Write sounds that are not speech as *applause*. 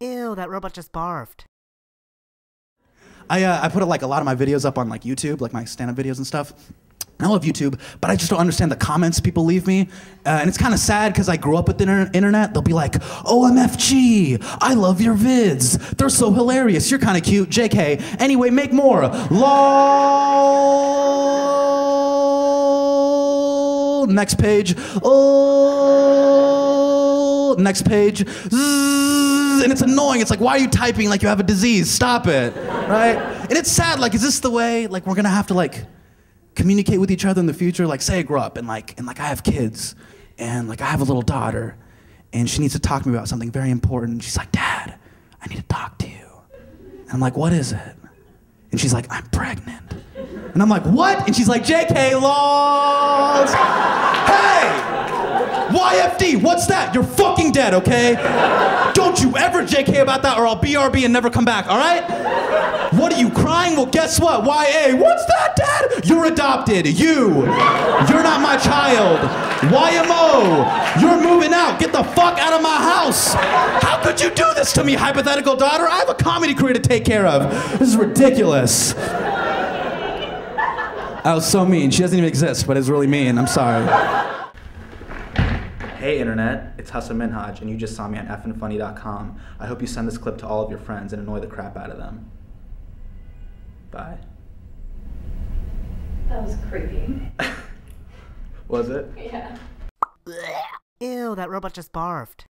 Ew, that robot just barfed. I, uh, I put like a lot of my videos up on like YouTube, like my stand-up videos and stuff. I love YouTube, but I just don't understand the comments people leave me. Uh, and it's kind of sad because I grew up with the inter- internet. They'll be like, OMFG, I love your vids. They're so hilarious. You're kind of cute. JK. Anyway, make more. LOL. Next page. Oh. Next page. Zzz. And it's annoying. It's like, why are you typing like you have a disease? Stop it. Right? And it's sad. Like, is this the way? Like, we're to have to like communicate with each other in the future. Like, say I grow up and like, and like I have kids, and like I have a little daughter, and she needs to talk to me about something very important. She's like, Dad, I need to talk to you. And I'm like, What is it? And she's like, I'm pregnant. And I'm like, What? And she's like, JK, laws. hey! YFD, what's that? You're fucking dead, okay? You ever JK about that or I'll BRB and never come back, all right? What are you crying? Well, guess what? YA, what's that, Dad? You're adopted. You. You're not my child. YMO, you're moving out. Get the fuck out of my house. How could you do this to me, hypothetical daughter? I have a comedy career to take care of. This is ridiculous. I was so mean. She doesn't even exist, but it's really mean. I'm sorry. Hey internet, it's Hasan Minhaj, and you just saw me on effinfunny.com. I hope you send this clip to all of your friends and annoy the crap out of them. Bye. That was creepy. *laughs* Was it? Yeah. Ew, that robot just barfed.